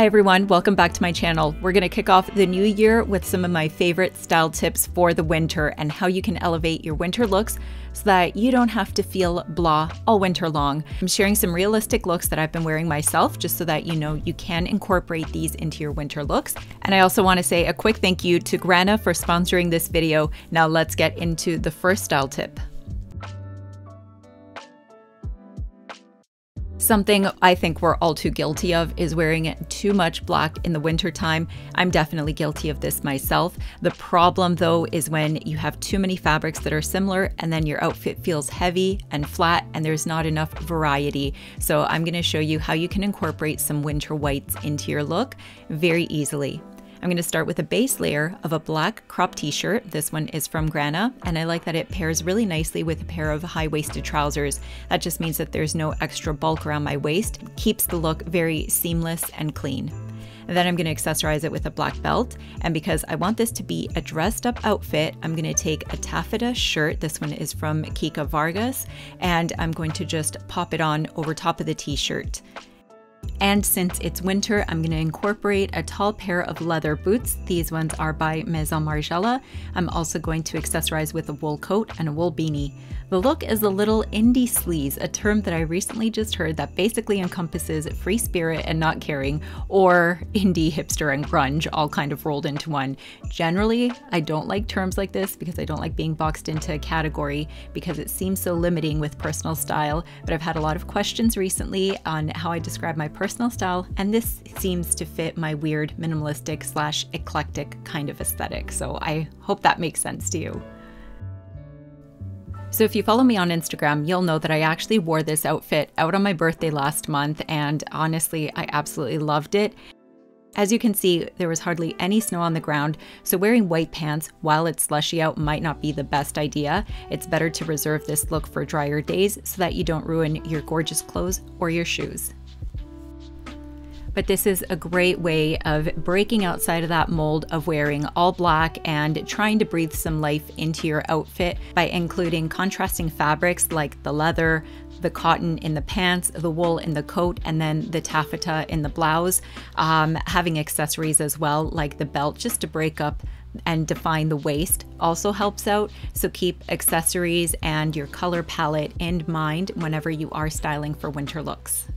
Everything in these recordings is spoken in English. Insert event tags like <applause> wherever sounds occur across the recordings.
Hi everyone, welcome back to my channel. We're going to kick off the new year with some of my favorite style tips for the winter and how you can elevate your winter looks so that you don't have to feel blah all winter long. I'm sharing some realistic looks that I've been wearing myself just so that you know you can incorporate these into your winter looks. And I also want to say a quick thank you to Grana for sponsoring this video. Now let's get into the first style tip. Something I think we're all too guilty of is wearing too much black in the wintertime. I'm definitely guilty of this myself. The problem though is when you have too many fabrics that are similar and then your outfit feels heavy and flat and there's not enough variety. So I'm gonna show you how you can incorporate some winter whites into your look very easily. I'm going to start with a base layer of a black crop t-shirt. This one is from Grana, and I like that it pairs really nicely with a pair of high-waisted trousers. That just means that there's no extra bulk around my waist, keeps the look very seamless and clean. And then I'm going to accessorize it with a black belt. And because I want this to be a dressed up outfit, I'm going to take a taffeta shirt. This one is from Kika Vargas. And I'm going to just pop it on over top of the t-shirt. And since it's winter, I'm going to incorporate a tall pair of leather boots. These ones are by Maison Margiela. I'm also going to accessorize with a wool coat and a wool beanie. The look is a little indie sleaze, a term that I recently just heard that basically encompasses free spirit and not caring, or indie, hipster, and grunge all kind of rolled into one. Generally, I don't like terms like this because I don't like being boxed into a category because it seems so limiting with personal style, but I've had a lot of questions recently on how I describe my personal style, and this seems to fit my weird minimalistic slash eclectic kind of aesthetic, so I hope that makes sense to you. So if you follow me on Instagram, you'll know that I actually wore this outfit out on my birthday last month, and honestly, I absolutely loved it. As you can see, there was hardly any snow on the ground, so wearing white pants while it's slushy out might not be the best idea. It's better to reserve this look for drier days so that you don't ruin your gorgeous clothes or your shoes but this is a great way of breaking outside of that mold of wearing all black and trying to breathe some life into your outfit by including contrasting fabrics like the leather, the cotton in the pants, the wool in the coat, and then the taffeta in the blouse. Um, having accessories as well, like the belt, just to break up and define the waist also helps out. So keep accessories and your color palette in mind whenever you are styling for winter looks.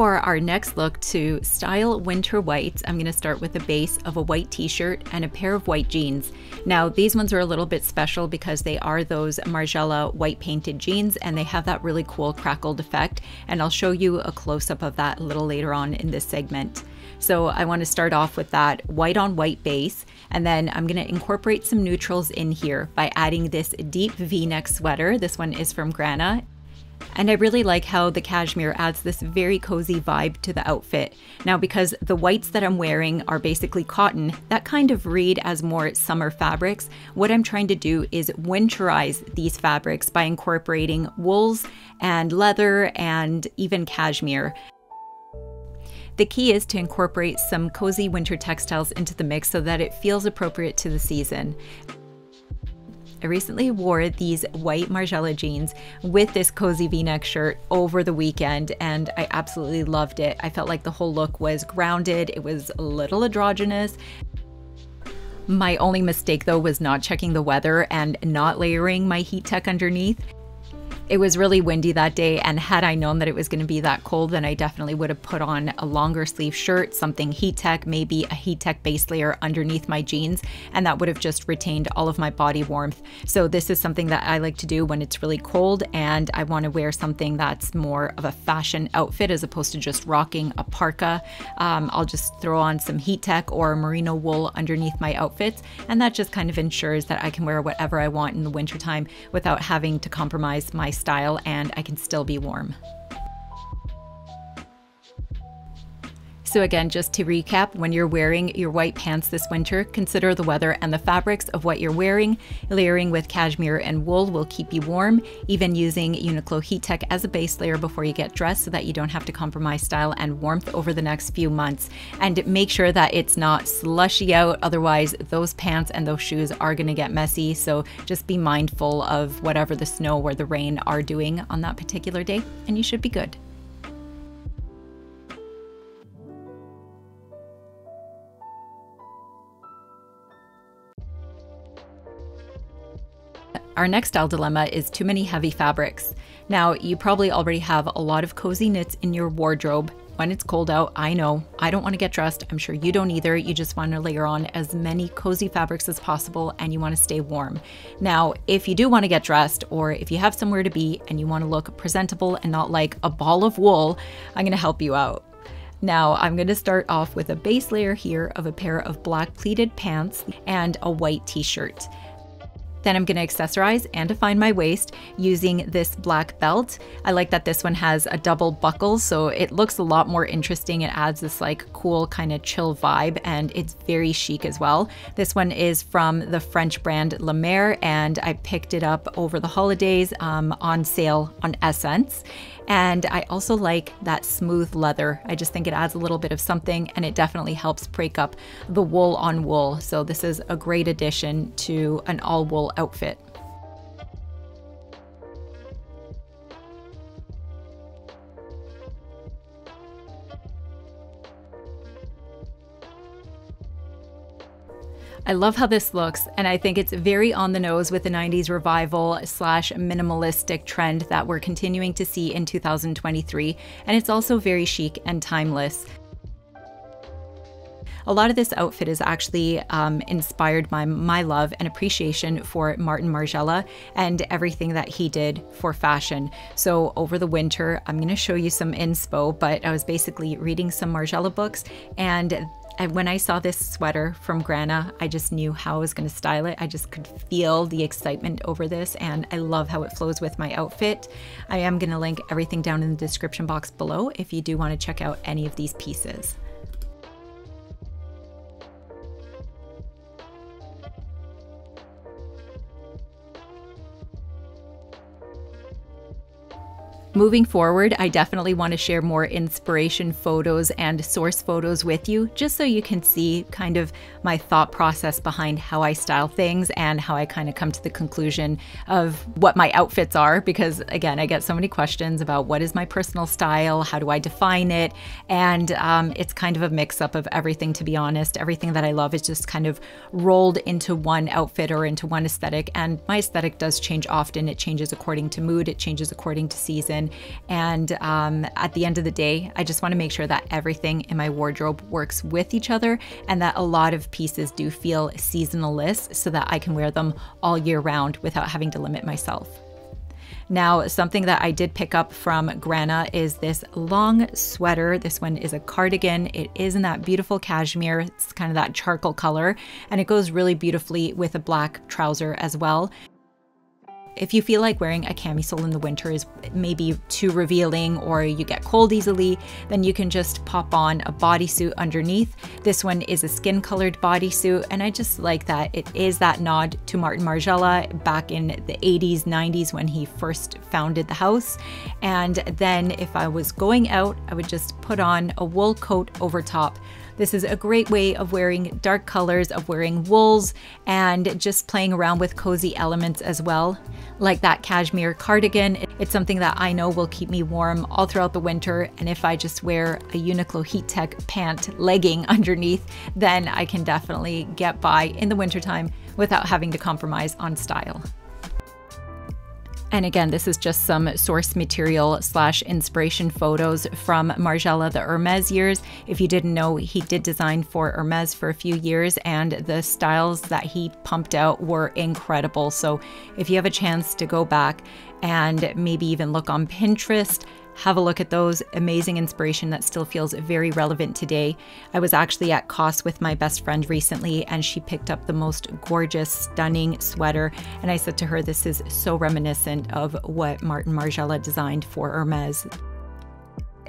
For our next look to style winter whites, I'm going to start with a base of a white t-shirt and a pair of white jeans. Now these ones are a little bit special because they are those Margiela white painted jeans and they have that really cool crackled effect and I'll show you a close-up of that a little later on in this segment. So I want to start off with that white on white base and then I'm going to incorporate some neutrals in here by adding this deep v-neck sweater. This one is from Grana and I really like how the cashmere adds this very cozy vibe to the outfit. Now, because the whites that I'm wearing are basically cotton, that kind of read as more summer fabrics, what I'm trying to do is winterize these fabrics by incorporating wools and leather and even cashmere. The key is to incorporate some cozy winter textiles into the mix so that it feels appropriate to the season. I recently wore these white Margiela jeans with this cozy v-neck shirt over the weekend and I absolutely loved it. I felt like the whole look was grounded, it was a little androgynous. My only mistake though was not checking the weather and not layering my heat tech underneath. It was really windy that day, and had I known that it was going to be that cold, then I definitely would have put on a longer sleeve shirt, something heat tech, maybe a heat tech base layer underneath my jeans, and that would have just retained all of my body warmth. So, this is something that I like to do when it's really cold and I want to wear something that's more of a fashion outfit as opposed to just rocking a parka. Um, I'll just throw on some heat tech or merino wool underneath my outfits, and that just kind of ensures that I can wear whatever I want in the wintertime without having to compromise my style and I can still be warm. So, again, just to recap, when you're wearing your white pants this winter, consider the weather and the fabrics of what you're wearing. Layering with cashmere and wool will keep you warm, even using Uniqlo Heat Tech as a base layer before you get dressed so that you don't have to compromise style and warmth over the next few months. And make sure that it's not slushy out, otherwise, those pants and those shoes are going to get messy. So, just be mindful of whatever the snow or the rain are doing on that particular day, and you should be good. Our next style dilemma is too many heavy fabrics. Now, you probably already have a lot of cozy knits in your wardrobe. When it's cold out, I know I don't want to get dressed. I'm sure you don't either. You just want to layer on as many cozy fabrics as possible and you want to stay warm. Now, if you do want to get dressed or if you have somewhere to be and you want to look presentable and not like a ball of wool, I'm going to help you out. Now I'm going to start off with a base layer here of a pair of black pleated pants and a white t-shirt. Then I'm gonna accessorize and define my waist using this black belt. I like that this one has a double buckle, so it looks a lot more interesting. It adds this like cool kind of chill vibe and it's very chic as well. This one is from the French brand Lemaire and I picked it up over the holidays um, on sale on SSENSE. And I also like that smooth leather. I just think it adds a little bit of something and it definitely helps break up the wool on wool. So this is a great addition to an all wool outfit. I love how this looks, and I think it's very on the nose with the 90s revival slash minimalistic trend that we're continuing to see in 2023, and it's also very chic and timeless. A lot of this outfit is actually um, inspired by my love and appreciation for Martin Margiela and everything that he did for fashion. So over the winter, I'm going to show you some inspo, but I was basically reading some Margiela books and and when I saw this sweater from Grana, I just knew how I was going to style it. I just could feel the excitement over this, and I love how it flows with my outfit. I am going to link everything down in the description box below if you do want to check out any of these pieces. Moving forward, I definitely want to share more inspiration photos and source photos with you, just so you can see kind of my thought process behind how I style things and how I kind of come to the conclusion of what my outfits are. Because again, I get so many questions about what is my personal style, how do I define it, and um, it's kind of a mix up of everything, to be honest. Everything that I love is just kind of rolled into one outfit or into one aesthetic, and my aesthetic does change often. It changes according to mood, it changes according to season. And um, at the end of the day, I just want to make sure that everything in my wardrobe works with each other and that a lot of pieces do feel seasonalist so that I can wear them all year round without having to limit myself. Now, something that I did pick up from Grana is this long sweater. This one is a cardigan. It is in that beautiful cashmere. It's kind of that charcoal color, and it goes really beautifully with a black trouser as well. If you feel like wearing a camisole in the winter is maybe too revealing or you get cold easily, then you can just pop on a bodysuit underneath. This one is a skin colored bodysuit, and I just like that it is that nod to Martin Margiela back in the 80s, 90s when he first founded the house. And then if I was going out, I would just put on a wool coat over top. This is a great way of wearing dark colors, of wearing wools, and just playing around with cozy elements as well. Like that cashmere cardigan, it's something that I know will keep me warm all throughout the winter. And if I just wear a Uniqlo Heat Tech pant legging <laughs> underneath, then I can definitely get by in the wintertime without having to compromise on style. And again, this is just some source material slash inspiration photos from Margiela the Hermes years. If you didn't know, he did design for Hermes for a few years, and the styles that he pumped out were incredible. So if you have a chance to go back and maybe even look on Pinterest, have a look at those. Amazing inspiration that still feels very relevant today. I was actually at COS with my best friend recently, and she picked up the most gorgeous, stunning sweater. And I said to her, This is so reminiscent of what Martin Margiela designed for Hermes.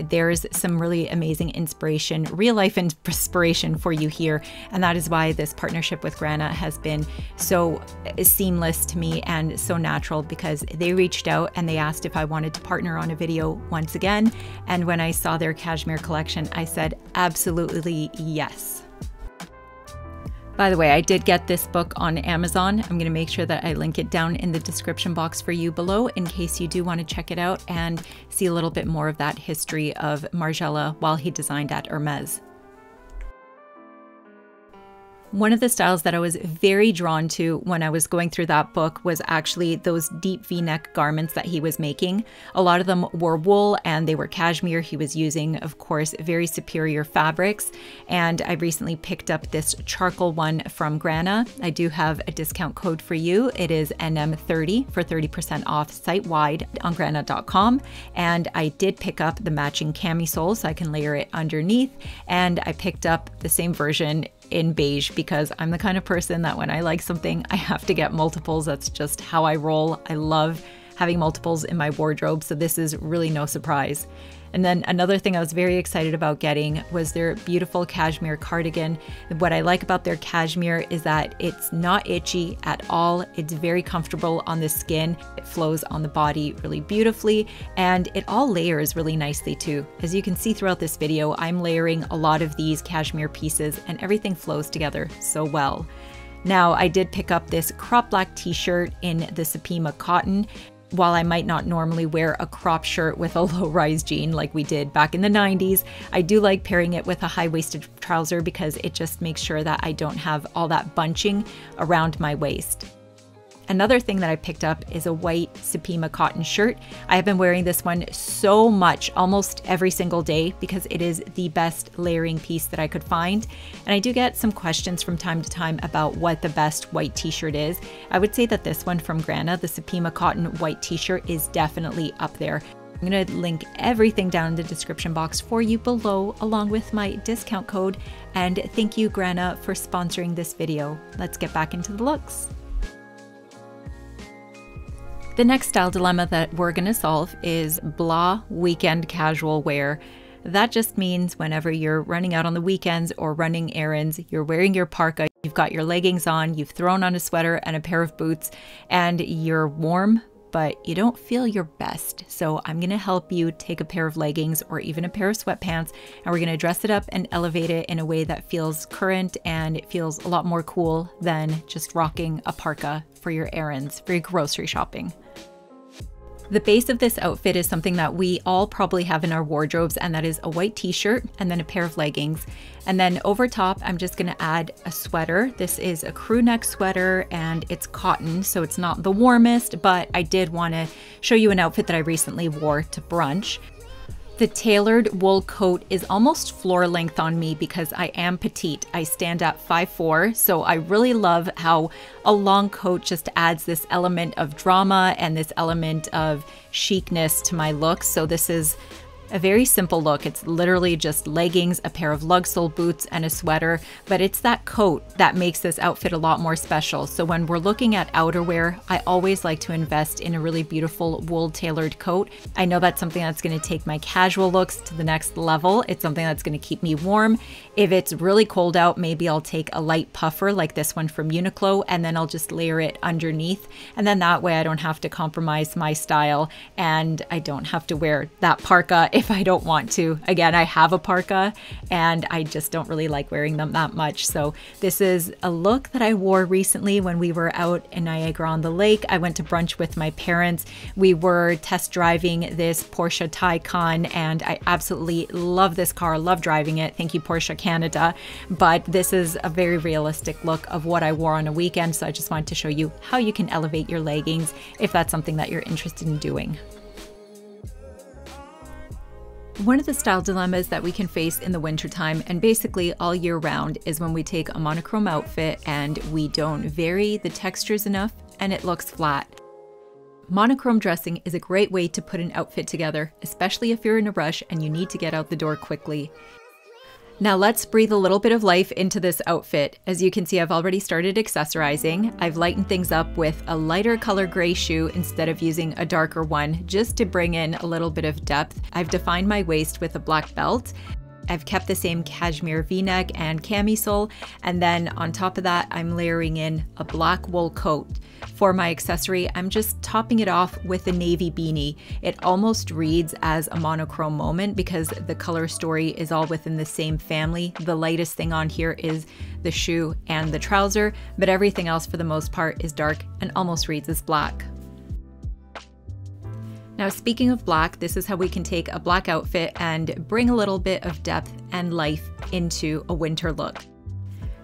There's some really amazing inspiration, real life inspiration for you here. And that is why this partnership with Grana has been so seamless to me and so natural because they reached out and they asked if I wanted to partner on a video once again. And when I saw their cashmere collection, I said, absolutely yes. By the way, I did get this book on Amazon. I'm going to make sure that I link it down in the description box for you below in case you do want to check it out and see a little bit more of that history of Margiela while he designed at Hermes. One of the styles that I was very drawn to when I was going through that book was actually those deep v neck garments that he was making. A lot of them were wool and they were cashmere. He was using, of course, very superior fabrics. And I recently picked up this charcoal one from Grana. I do have a discount code for you. It is NM30 for 30% off site wide on grana.com. And I did pick up the matching camisole so I can layer it underneath. And I picked up the same version in beige because I'm the kind of person that when I like something, I have to get multiples. That's just how I roll. I love having multiples in my wardrobe, so this is really no surprise. And then another thing I was very excited about getting was their beautiful cashmere cardigan. What I like about their cashmere is that it's not itchy at all. It's very comfortable on the skin. It flows on the body really beautifully and it all layers really nicely too. As you can see throughout this video, I'm layering a lot of these cashmere pieces and everything flows together so well. Now, I did pick up this crop black t-shirt in the Supima cotton while I might not normally wear a crop shirt with a <laughs> low rise jean like we did back in the 90s, I do like pairing it with a high waisted trouser because it just makes sure that I don't have all that bunching around my waist. Another thing that I picked up is a white Supima cotton shirt. I have been wearing this one so much, almost every single day, because it is the best layering piece that I could find. And I do get some questions from time to time about what the best white t-shirt is. I would say that this one from Grana, the Supima cotton white t-shirt is definitely up there. I'm going to link everything down in the description box for you below, along with my discount code. And thank you, Grana, for sponsoring this video. Let's get back into the looks. The next style dilemma that we're going to solve is blah weekend casual wear. That just means whenever you're running out on the weekends or running errands, you're wearing your parka, you've got your leggings on, you've thrown on a sweater and a pair of boots, and you're warm, but you don't feel your best. So I'm gonna help you take a pair of leggings or even a pair of sweatpants, and we're gonna dress it up and elevate it in a way that feels current and it feels a lot more cool than just rocking a parka for your errands, for your grocery shopping. The base of this outfit is something that we all probably have in our wardrobes, and that is a white t shirt and then a pair of leggings. And then over top, I'm just gonna add a sweater. This is a crew neck sweater and it's cotton, so it's not the warmest, but I did wanna show you an outfit that I recently wore to brunch. The tailored wool coat is almost floor length on me because I am petite. I stand at 5'4", so I really love how a long coat just adds this element of drama and this element of chicness to my look. So this is a very simple look. It's literally just leggings, a pair of lug sole boots, and a sweater, but it's that coat that makes this outfit a lot more special. So when we're looking at outerwear, I always like to invest in a really beautiful wool tailored coat. I know that's something that's going to take my casual looks to the next level. It's something that's going to keep me warm. If it's really cold out, maybe I'll take a light puffer like this one from Uniqlo and then I'll just layer it underneath. And then that way I don't have to compromise my style and I don't have to wear that parka if I don't want to. Again, I have a parka and I just don't really like wearing them that much. So this is a look that I wore recently when we were out in Niagara on the lake. I went to brunch with my parents. We were test driving this Porsche Taycan and I absolutely love this car, love driving it. Thank you, Porsche Canada. But this is a very realistic look of what I wore on a weekend. So I just wanted to show you how you can elevate your leggings if that's something that you're interested in doing. One of the style dilemmas that we can face in the wintertime and basically all year round is when we take a monochrome outfit and we don't vary the textures enough and it looks flat. Monochrome dressing is a great way to put an outfit together, especially if you're in a rush and you need to get out the door quickly. Now let's breathe a little bit of life into this outfit. As you can see, I've already started accessorizing. I've lightened things up with a lighter color gray shoe instead of using a darker one, just to bring in a little bit of depth. I've defined my waist with a black belt. I've kept the same cashmere v-neck and camisole, and then on top of that, I'm layering in a black wool coat. For my accessory, I'm just topping it off with a navy beanie. It almost reads as a monochrome moment because the color story is all within the same family. The lightest thing on here is the shoe and the trouser, but everything else for the most part is dark and almost reads as black. Now, speaking of black, this is how we can take a black outfit and bring a little bit of depth and life into a winter look.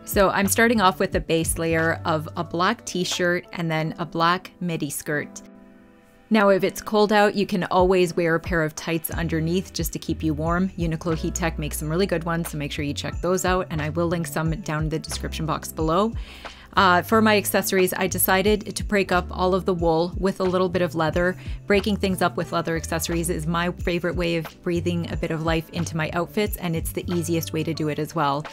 So I'm starting off with a base layer of a black t-shirt and then a black midi skirt. Now, if it's cold out, you can always wear a pair of tights underneath just to keep you warm. Uniqlo Heat Tech makes some really good ones, so make sure you check those out, and I will link some down in the description box below. Uh, for my accessories, I decided to break up all of the wool with a little bit of leather. Breaking things up with leather accessories is my favorite way of breathing a bit of life into my outfits, and it's the easiest way to do it as well.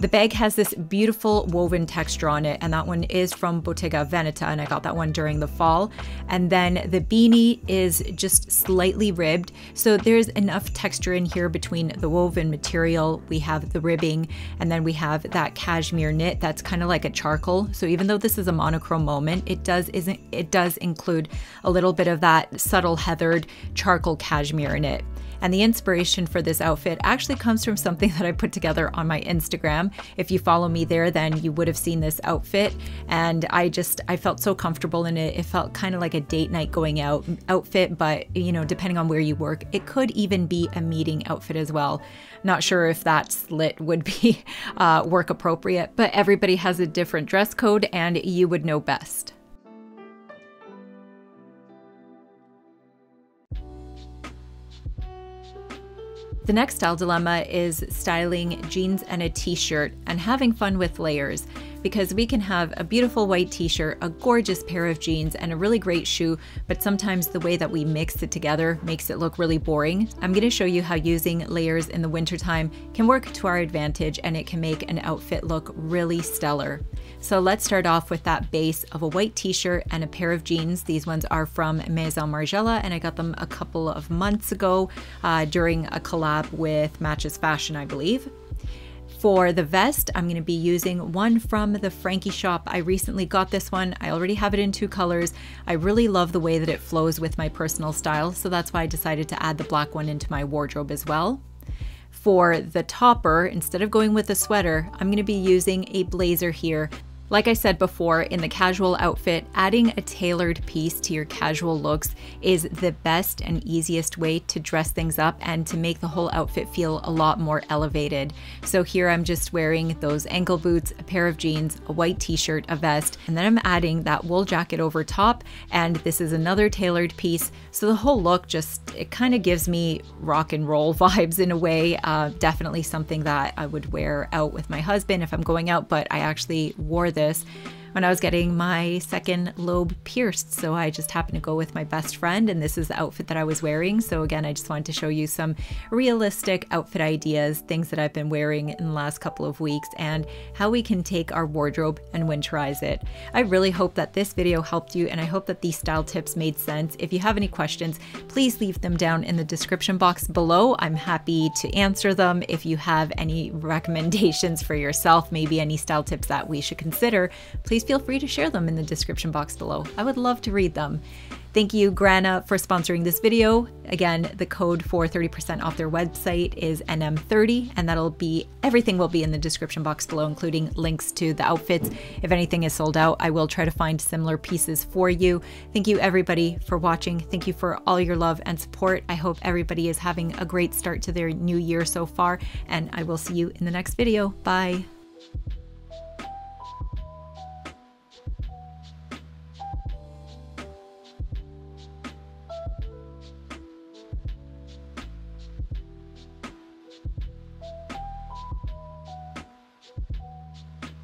The bag has this beautiful woven texture on it, and that one is from Bottega Veneta, and I got that one during the fall. And then the beanie is just slightly ribbed, so there's enough texture in here between the woven material, we have the ribbing, and then we have that cashmere knit that's kind of like a charcoal. So even though this is a monochrome moment, it does isn't it does include a little bit of that subtle heathered charcoal cashmere in it. And the inspiration for this outfit actually comes from something <laughs> that I put together on my Instagram. If you follow me there, then you would have seen this outfit. And I just, I felt so comfortable in it. It felt kind of like a date night going out outfit, but you know, depending on where you work, it could even be a meeting outfit as well. Not sure if that slit would be <laughs> uh, work appropriate, but everybody has a different dress code and you would know best. The next style dilemma is styling jeans and a t-shirt and having fun with layers because we can have a beautiful white t-shirt, a gorgeous pair of jeans, and a really great shoe, but sometimes the way that we mix it together makes it look really boring. I'm gonna show you how using layers in the wintertime can work to our advantage and it can make an outfit look really stellar. So let's start off with that base of a white t-shirt and a pair of jeans. These ones are from Maison Margiela and I got them a couple of months ago uh, during a collab with Matches Fashion, I believe. For the vest, I'm going to be using one from the Frankie shop. I recently got this one. I already have it in two colors. I really love the way that it flows with my personal style, so that's why I decided to add the black one into my wardrobe as well. For the topper, instead of going with a sweater, I'm going to be using a blazer here. Like I said before, in the casual outfit, adding a tailored piece to your casual looks is the best and easiest way to dress things up and to make the whole outfit feel a lot more elevated. So here I'm just wearing those ankle boots, a pair of jeans, a white t-shirt, a vest, and then I'm adding that wool jacket over top, and this is another tailored piece. So the whole look just, it kind of gives me rock and roll <laughs> vibes in a way. Uh, definitely something that I would wear out with my husband if I'm going out, but I actually wore this this when I was getting my second lobe pierced. So I just happened to go with my best friend, and this is the outfit that I was wearing. So again, I just wanted to show you some realistic outfit ideas, things that I've been wearing in the last couple of weeks, and how we can take our wardrobe and winterize it. I really hope that this video helped you, and I hope that these style tips made sense. If you have any questions, please leave them down in the description box below. I'm happy to answer them. If you have any recommendations for yourself, maybe any style tips that we should consider, please feel free to share them in the description box below. I would love to read them. Thank you, Grana, for sponsoring this video. Again, the code for 30% off their website is NM30, and that'll be everything will be in the description box below, including links to the outfits. If anything is sold out, I will try to find similar pieces for you. Thank you, everybody, for watching. Thank you for all your love and support. I hope everybody is having a great start to their new year so far, and I will see you in the next video. Bye.